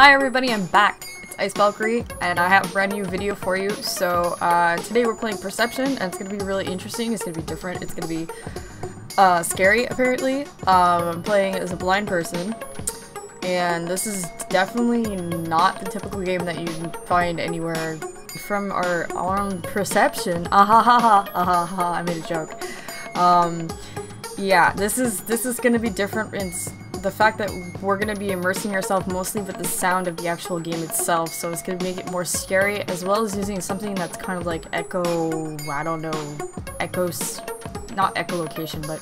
Hi everybody, I'm back. It's Ice Valkyrie, and I have a brand new video for you. So uh, today we're playing Perception, and it's gonna be really interesting. It's gonna be different. It's gonna be uh, scary, apparently. Um, I'm playing as a blind person, and this is definitely not the typical game that you find anywhere from our own Perception. Ah ha I made a joke. Um, yeah, this is this is gonna be different. The fact that we're gonna be immersing ourselves mostly with the sound of the actual game itself, so it's gonna make it more scary, as well as using something that's kind of like echo. I don't know, echoes, not echolocation, but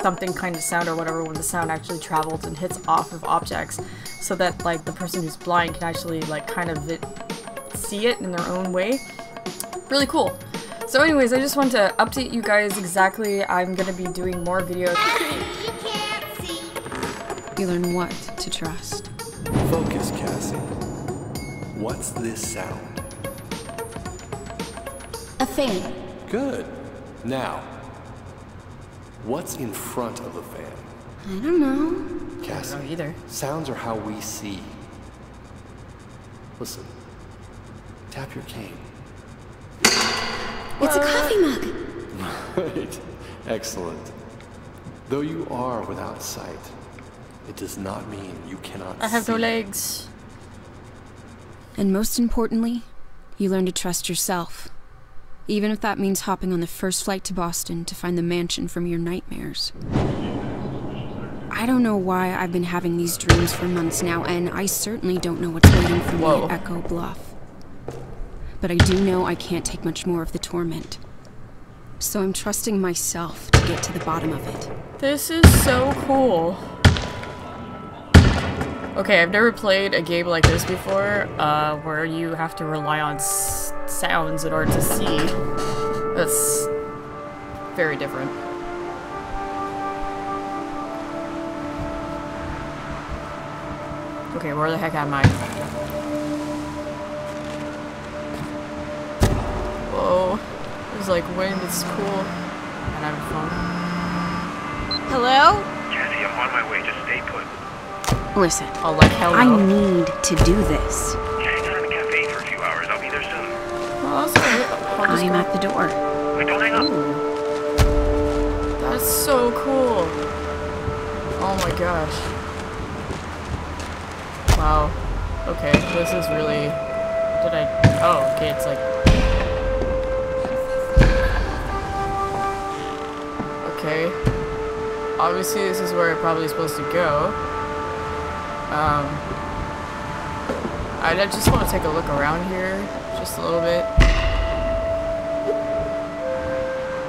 something kind of sound or whatever when the sound actually travels and hits off of objects, so that like the person who's blind can actually like kind of it, see it in their own way. Really cool. So anyways, I just want to update you guys exactly. I'm gonna be doing more videos. You learn what to trust. Focus, Cassie. What's this sound? A fan. Good. Now, what's in front of the fan? I don't know. Cassie, I don't know either. sounds are how we see. Listen. Tap your cane. It's a coffee mug. Right. Excellent. Though you are without sight, it does not mean you cannot I have no legs. And most importantly, you learn to trust yourself. Even if that means hopping on the first flight to Boston to find the mansion from your nightmares. I don't know why I've been having these dreams for months now, and I certainly don't know what's waiting for me at Echo Bluff. But I do know I can't take much more of the torment. So I'm trusting myself to get to the bottom of it. This is so cool. Okay, I've never played a game like this before, uh, where you have to rely on sounds in order to see. That's very different. Okay, where the heck am I? Whoa. There's like wind, it's cool. And I have a phone. Hello? Cassie, I'm on my way. Just stay put. Listen, Oh, like hell I need to do this. Yeah, hang out in the cafe for a few hours. I'll be there soon. That's great. I'll just I'm at the door. Wait, don't hang up. That's so cool. Oh my gosh. Wow. Okay, this is really... Did I... Oh, okay, it's like... Okay. Obviously, this is where I'm probably supposed to go. Um... I just want to take a look around here, just a little bit.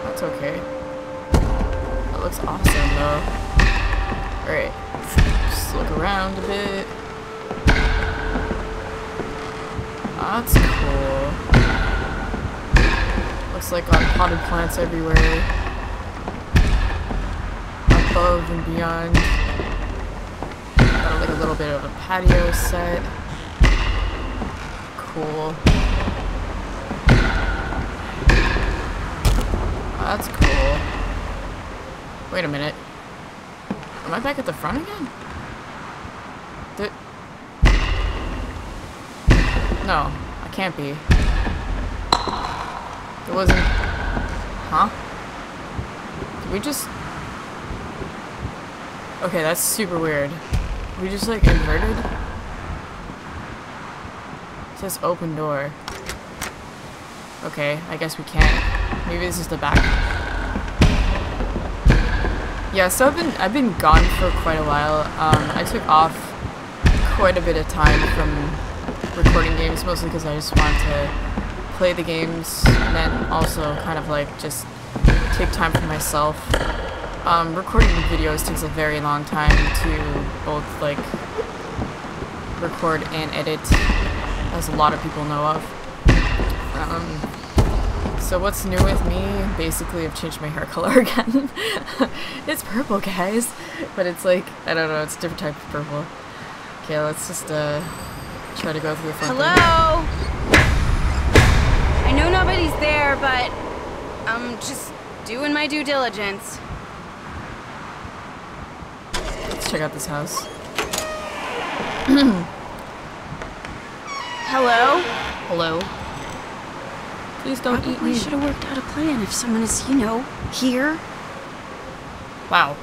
That's okay. That looks awesome though. Alright. Just look around a bit. That's cool. Looks like on potted plants everywhere. Above and beyond. Little bit of a patio set. Cool. That's cool. Wait a minute. Am I back at the front again? No, I can't be. It wasn't... Huh? Did we just... Okay, that's super weird. We just like inverted? It says open door. Okay, I guess we can't. Maybe this is the back. Yeah, so I've been I've been gone for quite a while. Um, I took off quite a bit of time from recording games, mostly because I just want to play the games and then also kind of like just take time for myself. Um, recording videos takes a very long time to both like record and edit, as a lot of people know of. Um, so what's new with me? Basically, I've changed my hair color again. it's purple, guys, but it's like I don't know. It's a different type of purple. Okay, let's just uh try to go through the front. Hello? I know nobody's there, but I'm just doing my due diligence. Let's check out this house. Hello? Hello? Please don't eat me. We should have worked out a plan if someone is, you know, here. Wow.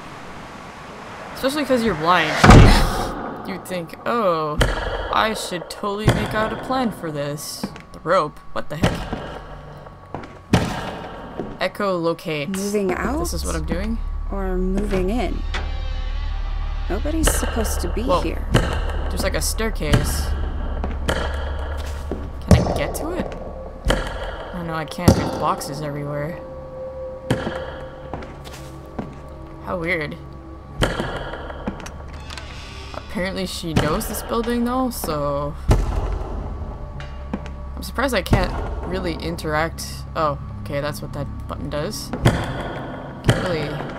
Especially because you're blind. You'd think, oh, I should totally make out a plan for this. The rope. What the heck? Echo locate. Moving out? This is what I'm doing. Or moving in. Nobody's supposed to be Whoa. here. There's like a staircase. Can I get to it? Oh no, I can't. There's boxes everywhere. How weird. Apparently she knows this building though, so... I'm surprised I can't really interact... Oh, okay, that's what that button does. Can't really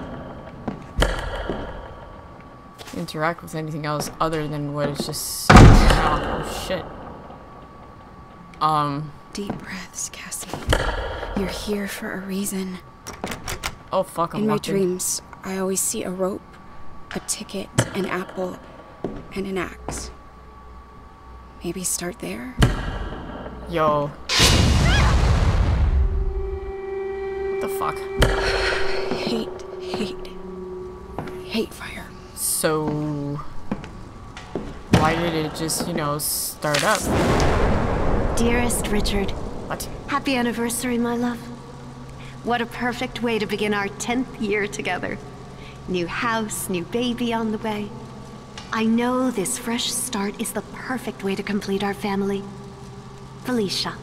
interact with anything else other than what is just oh shit um Deep breaths, Cassie. You're here for a reason. oh fuck I'm In my dreams, I always see a rope, a ticket, an apple, and an axe. Maybe start there? yo what the fuck Hate, hate, hate fire. So why did it just you know start up Dearest Richard, what happy anniversary, my love. What a perfect way to begin our 10th year together. New house, new baby on the way. I know this fresh start is the perfect way to complete our family. Felicia.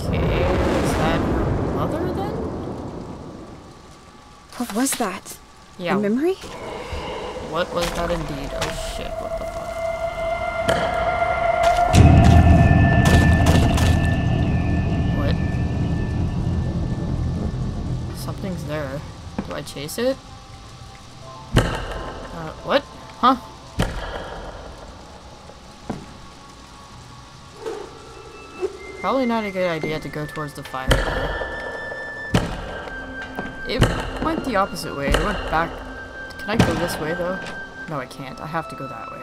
okay is that her mother then What was that? yeah A memory? What was that indeed oh shit what the fuck What? Something's there. Do I chase it? Uh, what? Huh? Probably not a good idea to go towards the fire. It went the opposite way. It went back. Can I go this way though? No, I can't. I have to go that way.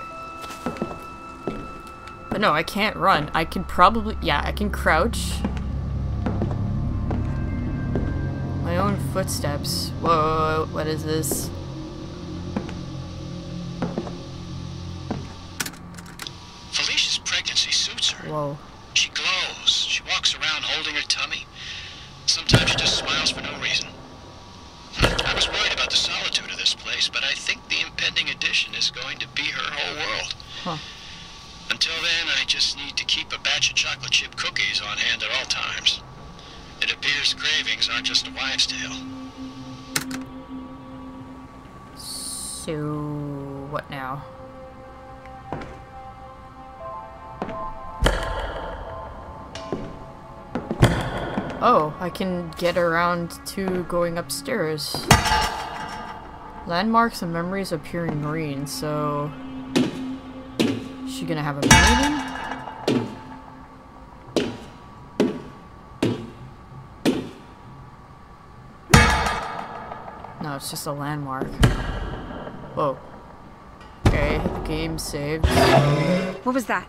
But no, I can't run. I can probably, yeah, I can crouch. My own footsteps. Whoa, what is this? Felicia's pregnancy suits her. Whoa. Oh, I can get around to going upstairs. Landmarks and memories appear in green, so... Is she gonna have a then? No, it's just a landmark. Whoa. Okay, the game saved. What was that?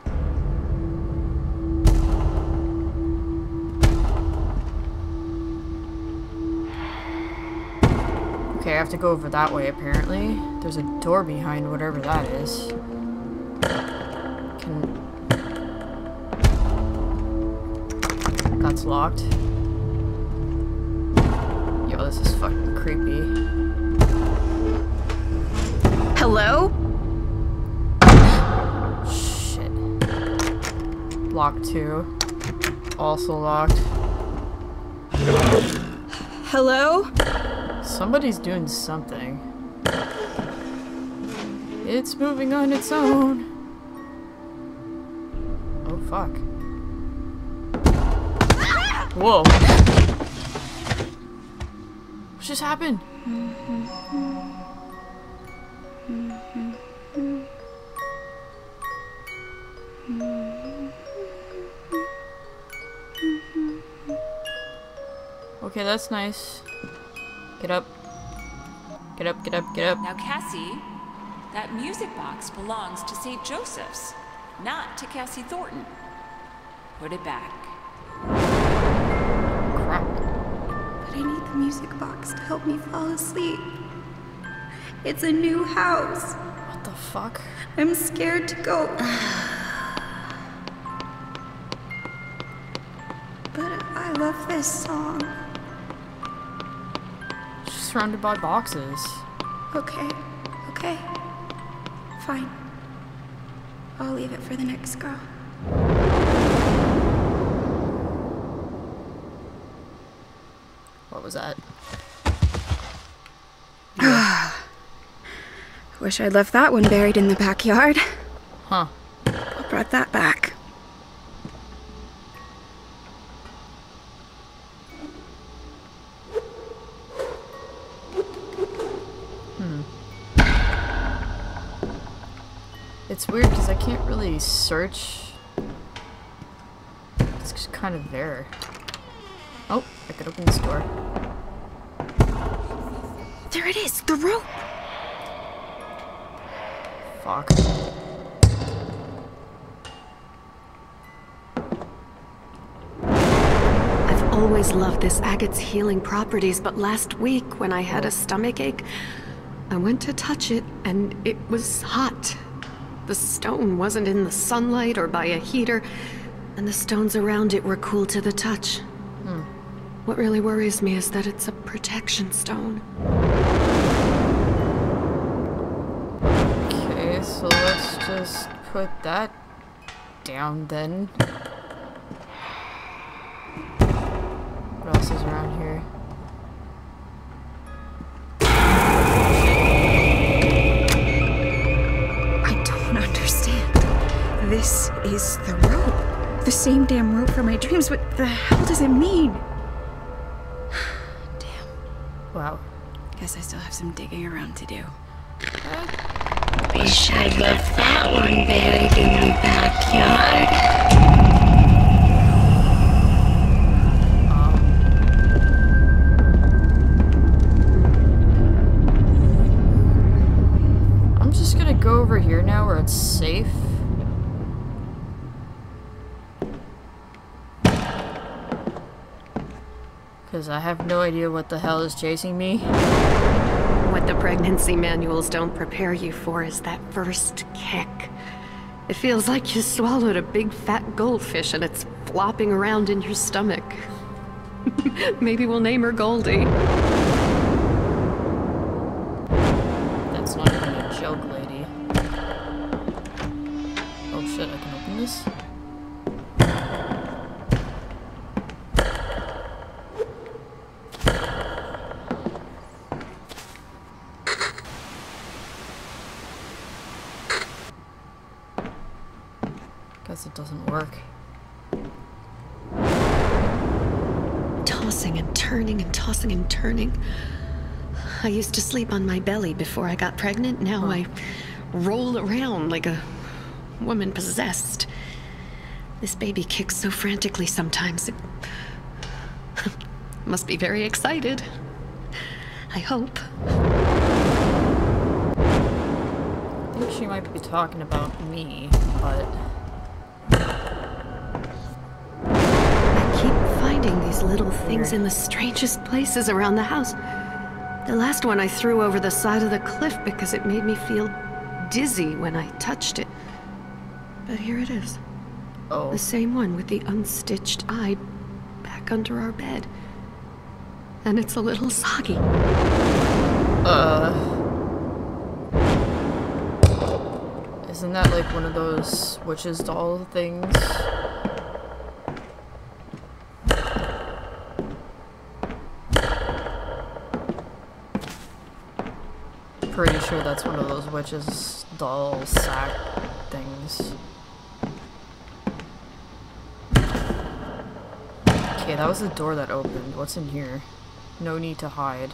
Okay, I have to go over that way apparently. There's a door behind whatever that is. Can... That's locked. Yo, this is fucking creepy. Hello? Shit. Locked too. Also locked. Hello? Somebody's doing something. It's moving on its own. Oh fuck. Whoa. What just happened? Okay, that's nice. Get up. Get up, get up, get up. Now, Cassie, that music box belongs to St. Joseph's, not to Cassie Thornton. put it back. Crap. But I need the music box to help me fall asleep. It's a new house. What the fuck? I'm scared to go. but I love this song. Surrounded by boxes. Okay, okay. Fine. I'll leave it for the next girl. What was that? Wish I'd left that one buried in the backyard. Huh. I brought that back. Search. It's just kind of there. Oh, I could open this door. There it is, the rope. Fuck. I've always loved this agate's healing properties, but last week when I had a stomach ache, I went to touch it and it was hot. The stone wasn't in the sunlight or by a heater, and the stones around it were cool to the touch. Hmm. What really worries me is that it's a protection stone. Okay, so let's just put that down then. What else is around here? This is the rope. The same damn rope from my dreams. What the hell does it mean? Damn. Wow. Guess I still have some digging around to do. Wish I'd left that one buried in the backyard. Um. I'm just gonna go over here now where it's safe. Because I have no idea what the hell is chasing me. What the pregnancy manuals don't prepare you for is that first kick. It feels like you swallowed a big fat goldfish and it's flopping around in your stomach. Maybe we'll name her Goldie. Tossing and turning. I used to sleep on my belly before I got pregnant. Now I roll around like a woman possessed. This baby kicks so frantically sometimes. It must be very excited. I hope. I think she might be talking about me, but finding these little things in the strangest places around the house. The last one I threw over the side of the cliff because it made me feel dizzy when I touched it. But here it is. oh, The same one with the unstitched eye back under our bed. And it's a little soggy. uh, isn't that like one of those witches doll things? Sure that's one of those witches doll sack things. Okay, that was the door that opened. What's in here? No need to hide.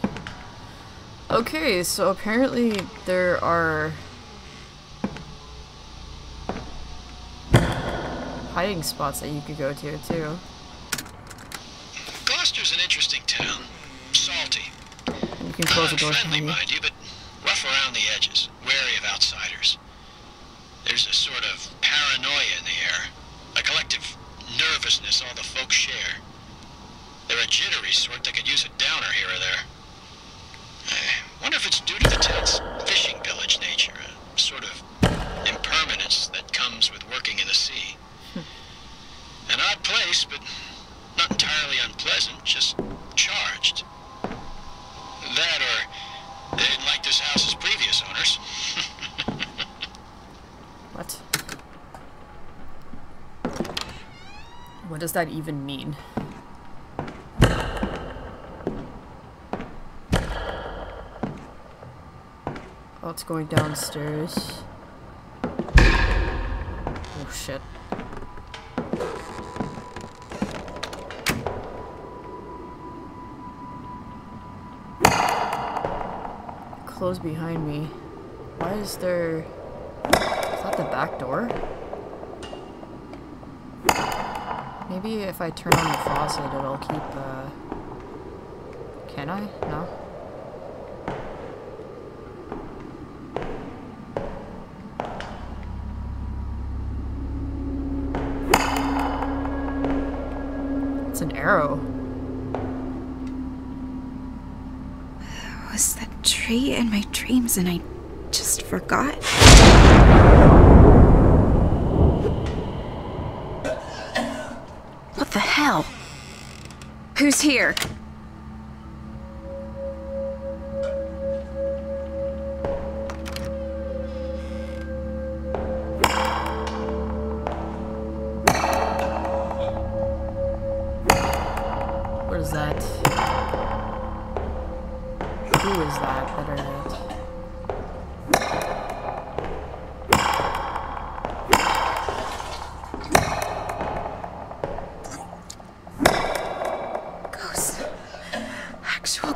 Okay, so apparently there are hiding spots that you could go to too. Gloucester's an interesting town. Salty. You can close the door Friendly, mind you, but the edges. Wary of outsiders. There's a sort of paranoia in the air. A collective nervousness all the folks share. They're a jittery sort that could use a downer here or there. I wonder if it's due to the tense fishing village nature, a sort of impermanence that comes with working in the sea. Hmm. An odd place, but not entirely unpleasant, just charged. That or they didn't like this house's previous owners. What? What does that even mean? Oh, it's going downstairs. Oh shit. Close behind me. Why is there... Is that the back door? Maybe if I turn on the faucet, it'll keep, uh... Can I? No? It's an arrow. Was that tree in my dreams and I just forgot? What the hell? Who's here?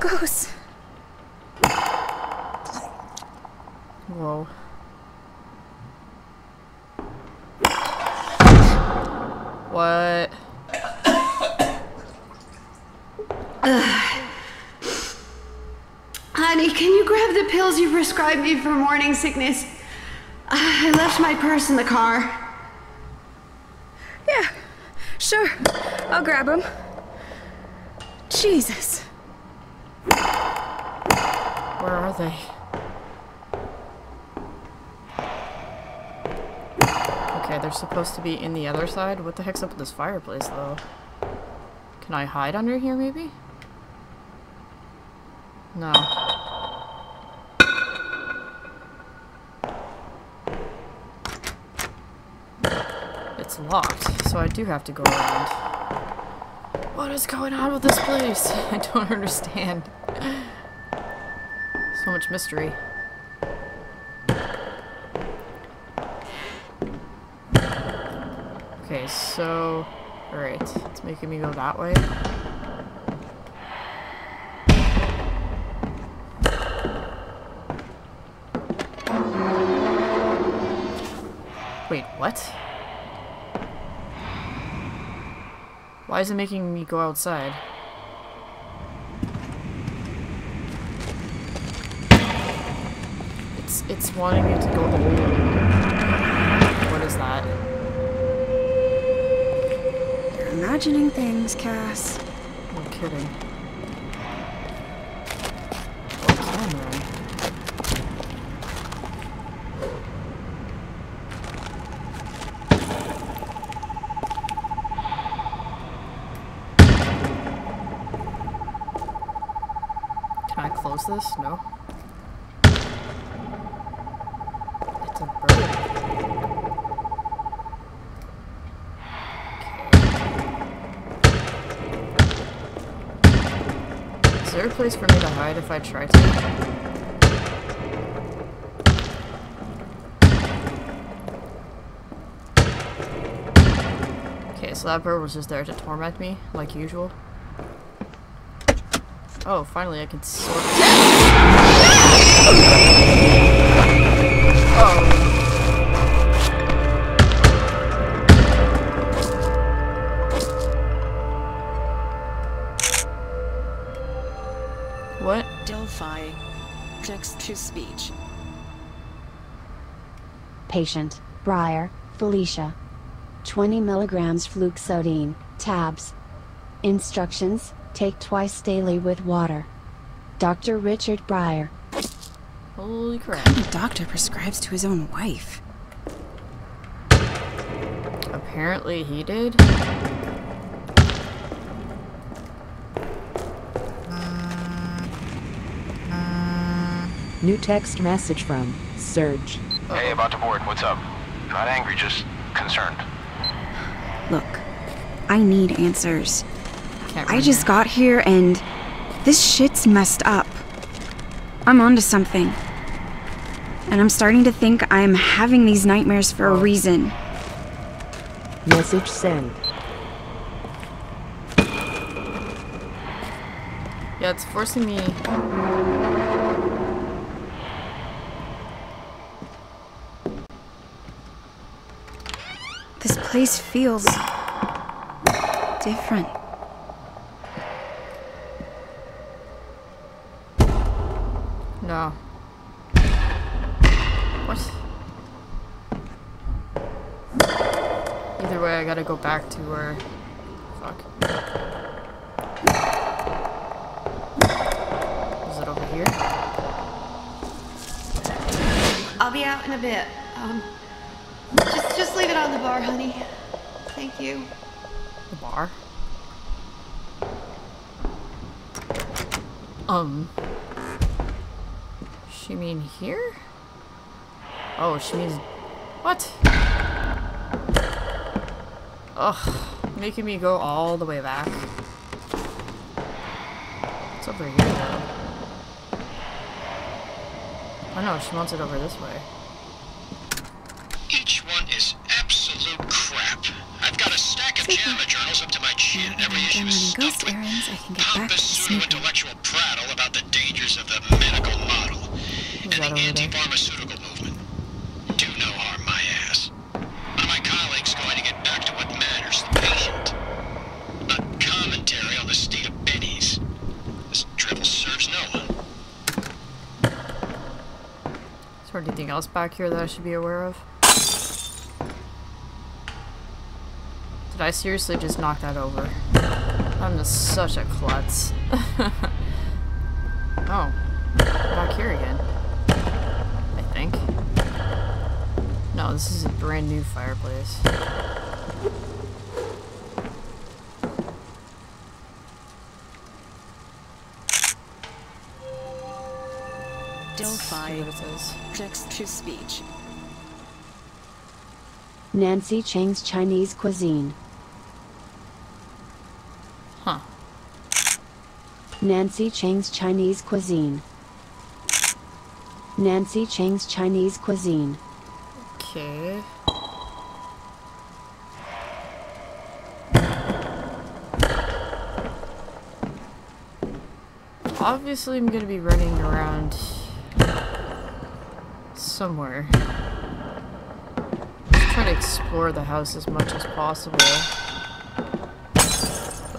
Actual ghosts. Whoa. What? Honey, can you grab the pills you prescribed me for morning sickness? I left my purse in the car. Yeah, sure. I'll grab them. Jesus. Where are they? Okay, they're supposed to be in the other side. What the heck's up with this fireplace, though? Can I hide under here, maybe? No. It's locked, so I do have to go around. What is going on with this place? I don't understand. So much mystery. Okay, so... Alright, it's making me go that way. Wait, what? Why is it making me go outside? It's wanting me to go the whole What is that? You're imagining things, Cass. No kidding. Oh. Can I close this? No. It's a bird. Is there a place for me to hide if I try to? Okay, so that bird was just there to torment me, like usual. Oh, finally I can sort Oh. To speech. Patient, Briar, Felicia. 20 milligrams fluoxetine, tabs. Instructions, take twice daily with water. Dr. Richard Breyer. Holy crap. What kind of doctor prescribes to his own wife? Apparently he did. New text message from Serge. Hey, about to board. What's up? Not angry, just concerned. Look, I need answers. Can't I just her. got here and this shit's messed up. I'm onto something. And I'm starting to think I'm having these nightmares for a reason. Message sent. Yeah, it's forcing me. This place feels different. No. What? Either way, I gotta go back to where. Fuck. Is it over here? I'll be out in a bit. Um, just leave it on the bar, honey. Thank you. The bar? Um. She mean here? Oh, she means. What? Ugh. Making me go all the way back. It's over here, though. Oh no, she wants it over this way. Can get back pompous to snooping. pseudo-intellectual prattle about the dangers of the medical model and the anti-pharmaceutical movement. Do no harm, my ass. One of my colleagues going to get back to what matters, the patient. Not commentary on the state of Benny's. This drivel serves no one. Is there anything else back here that I should be aware of? Did I seriously just knock that over? I'm just such a klutz. oh. Back here again. I think. No, this is a brand new fireplace. Delphi. See what it says. Text to speech. Nancy Chang's Chinese cuisine. Huh. Nancy Chang's Chinese cuisine. Nancy Chang's Chinese cuisine. Okay. Obviously, I'm gonna be running around somewhere. Just trying to explore the house as much as possible.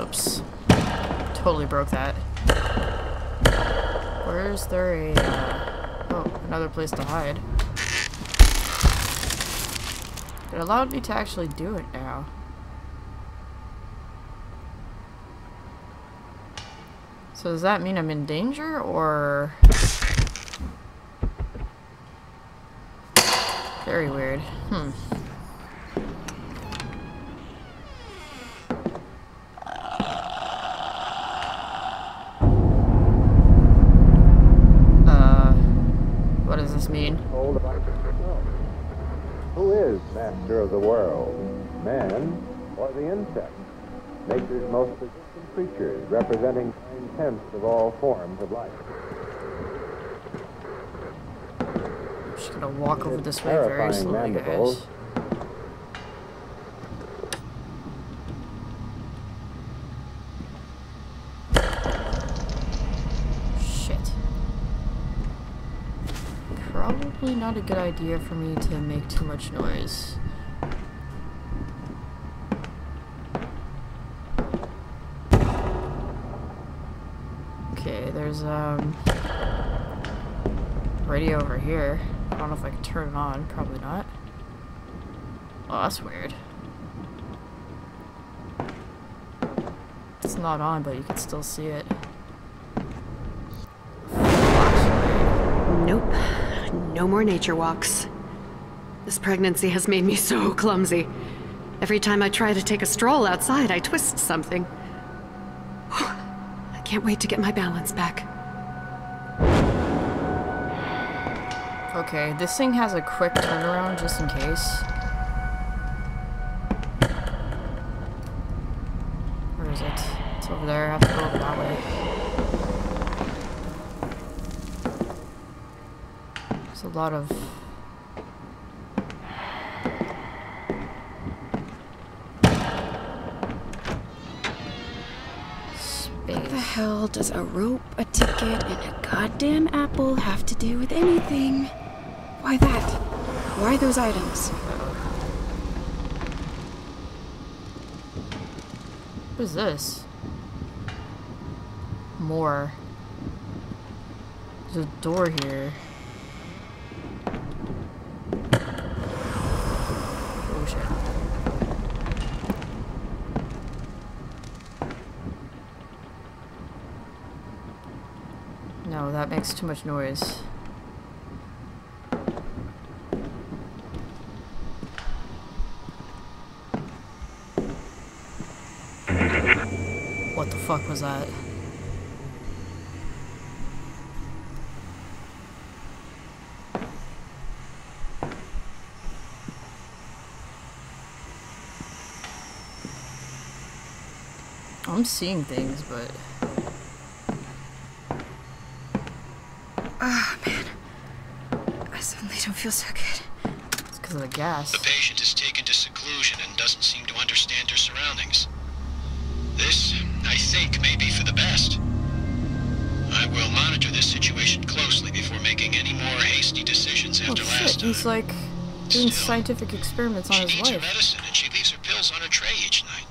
Oops. Totally broke that. Where's there a... Uh, oh, another place to hide. It allowed me to actually do it now. So does that mean I'm in danger, or... Very weird. Hmm. Uh, what does this mean? Who is master of the world? Man or the insect? Nature's most persistent creatures, representing nine-tenths of all forms of life. I'm just gonna walk over this way very slowly, guys. Shit. Probably not a good idea for me to make too much noise. there's um radio over here. I don't know if I can turn it on. Probably not. Oh, that's weird. It's not on, but you can still see it. Nope. No more nature walks. This pregnancy has made me so clumsy. Every time I try to take a stroll outside, I twist something. Can't wait to get my balance back. Okay, this thing has a quick turnaround just in case. Where is it? It's over there. I have to go over that way. There's a lot of... hell does a rope, a ticket, and a goddamn apple have to do with anything? Why that? Why those items? What is this? More. There's a door here. Oh shit. Too much noise. What the fuck was that? I'm seeing things, but Ah, man. I suddenly don't feel so good. it's because of the gas. The patient is taken to seclusion and doesn't seem to understand her surroundings. This, I think, may be for the best. I will monitor this situation closely before making any more hasty decisions Oh after shit, last time. he's like doing scientific experiments on She his needs her wife. medicine and she leaves her pills on her tray each night.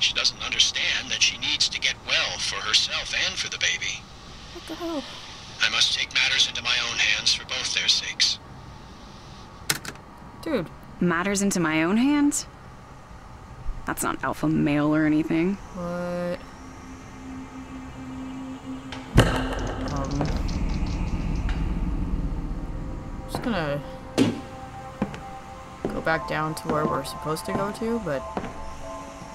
She doesn't understand that she needs to get well for herself and for the baby. What the hell? I must take matters into my own hands for both their sakes. Matters into my own hands? That's not alpha male or anything. What? Um. Just gonna go back down to where we're supposed to go to, but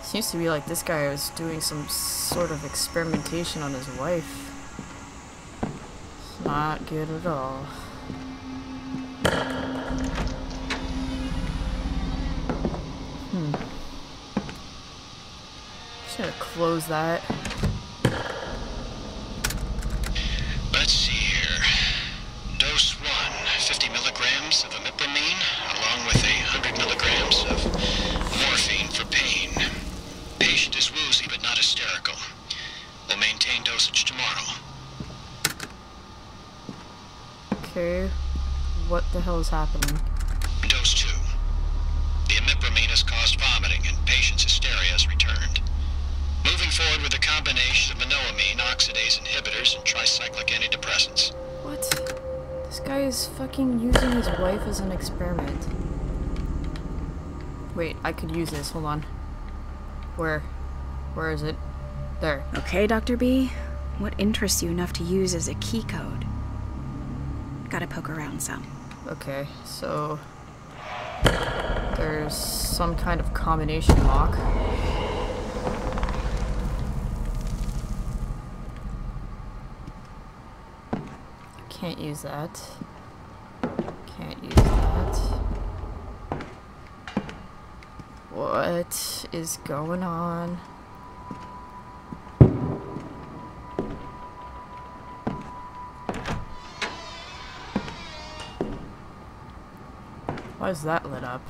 seems to be like this guy was doing some sort of experimentation on his wife. It's not good at all. Hmm. Just gonna close that. Let's see here. Dose 1, 50 milligrams of imipramine, along with a 100 milligrams of morphine for pain. Patient is woozy but not hysterical. We'll maintain dosage tomorrow. Okay. What the hell is happening? Dose 2. The imipramine has caused vomiting and patient's hysteria has returned. Moving forward with a combination of monoamine, oxidase inhibitors, and tricyclic antidepressants. What? This guy is fucking using his wife as an experiment. Wait, I could use this. Hold on. Where? Where is it? There. Okay, Dr. B. What interests you enough to use as a key code? Gotta poke around some. Okay, so there's some kind of combination lock. Can't use that. Can't use that. What is going on? Why is that lit up?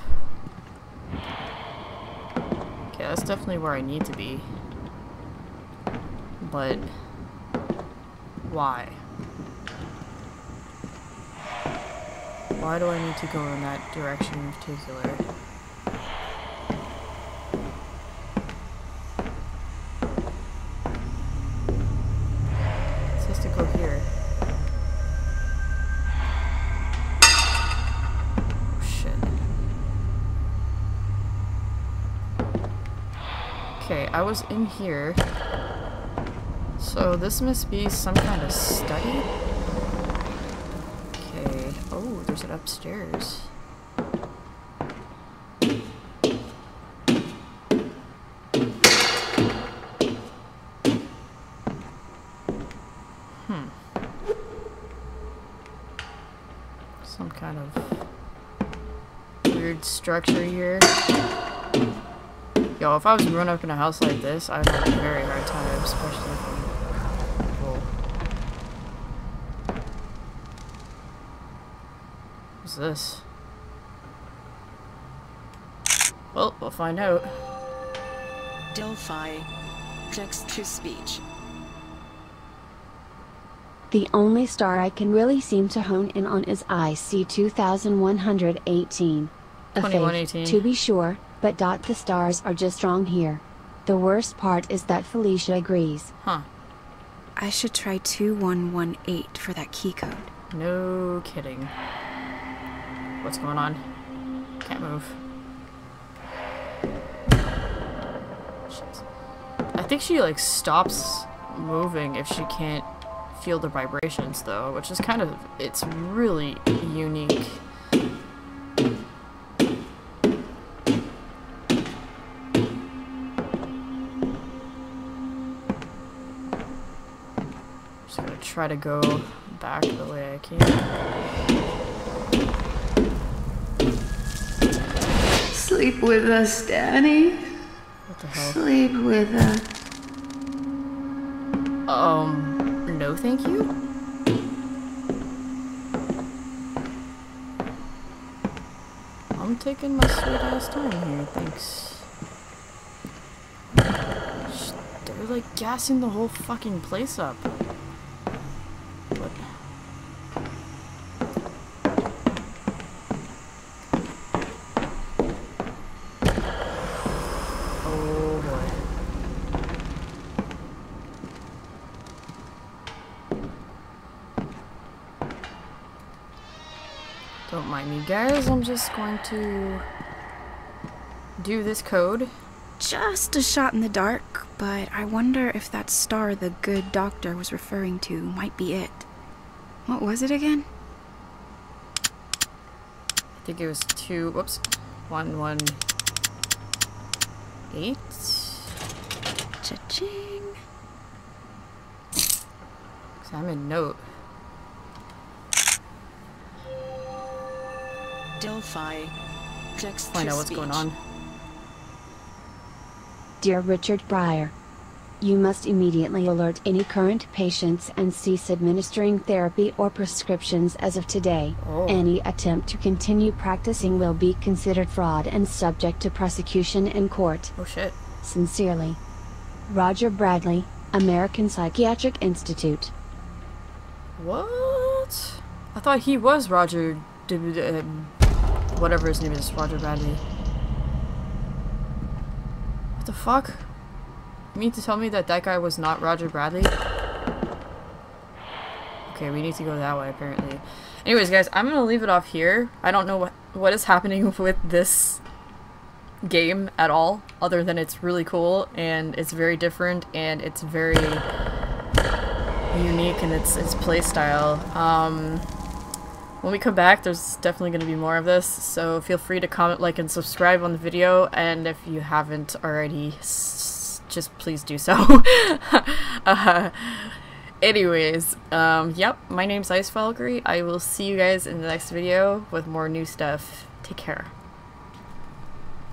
Okay, that's definitely where I need to be. But why? Why do I need to go in that direction in particular? To go here. Oh, shit. Okay, I was in here. So this must be some kind of study? Oh, upstairs. Hmm. Some kind of weird structure here. Yo, if I was growing up in a house like this, I'd have a very hard time, especially if I'm people. What's this? Well, we'll find out. Delphi. Text to speech. The only star I can really seem to hone in on is IC 2118. A fake, 2118. to be sure, but dot the stars are just wrong here. The worst part is that Felicia agrees. Huh. I should try 2118 for that key code. No kidding. What's going on? Can't move. I think she like stops moving if she can't feel the vibrations though, which is kind of it's really unique. Just gonna try to go back the way I came. Sleep with us, Danny. What the hell? Sleep with us. Um, no thank you? I'm taking my sweet ass time here, thanks. They're like gassing the whole fucking place up. What? Oh boy. Don't mind me, guys. I'm just going to do this code. Just a shot in the dark, but I wonder if that star the good doctor was referring to might be it. What was it again? I think it was two. Whoops. One, one, eight. Cha-ching. Examine note. Delphi. Text Find out what's speech. going on. Dear Richard Breyer, you must immediately alert any current patients and cease administering therapy or prescriptions as of today. Oh. Any attempt to continue practicing will be considered fraud and subject to prosecution in court. Oh shit. Sincerely. Roger Bradley, American Psychiatric Institute. What? I thought he was Roger. D- d- uh, whatever his name is, Roger Bradley. What the fuck? You mean to tell me that that guy was not Roger Bradley? Okay, we need to go that way apparently. Anyways, guys, I'm gonna leave it off here. I don't know what what is happening with this game at all, other than it's really cool and it's very different and it's very unique in its its play style. Um, when we come back, there's definitely going to be more of this, so feel free to comment, like, and subscribe on the video, and if you haven't already, just please do so. uh, anyways, um, yep, my name's Ice Valkyrie. I will see you guys in the next video with more new stuff. Take care.